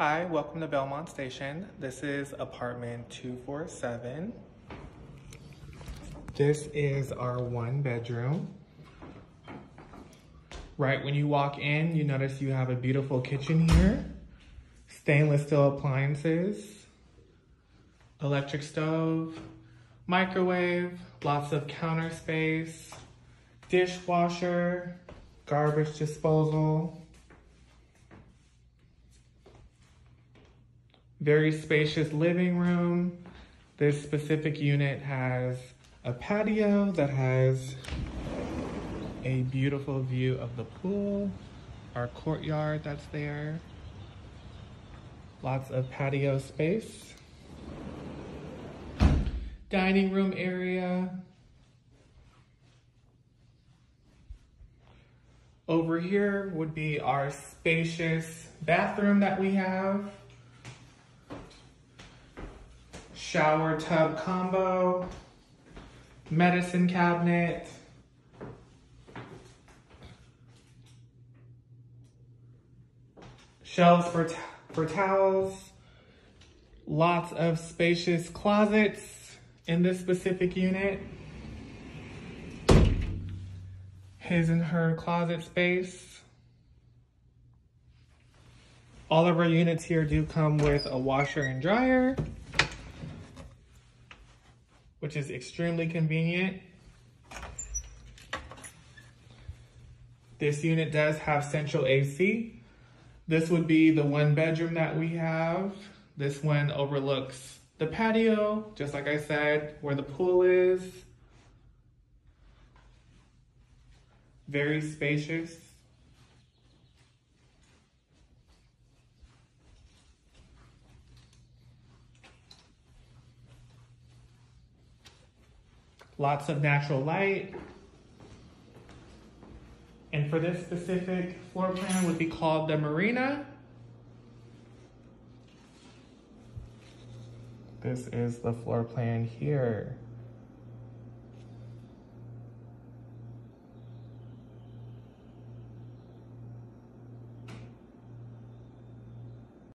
Hi, welcome to Belmont Station. This is apartment 247. This is our one bedroom. Right when you walk in, you notice you have a beautiful kitchen here. Stainless steel appliances, electric stove, microwave, lots of counter space, dishwasher, garbage disposal, very spacious living room. This specific unit has a patio that has a beautiful view of the pool, our courtyard that's there, lots of patio space, dining room area. Over here would be our spacious bathroom that we have. Shower tub combo, medicine cabinet, shelves for, for towels, lots of spacious closets in this specific unit. His and her closet space. All of our units here do come with a washer and dryer which is extremely convenient. This unit does have central AC. This would be the one bedroom that we have. This one overlooks the patio, just like I said, where the pool is. Very spacious. Lots of natural light. And for this specific floor plan would be called the marina. This is the floor plan here.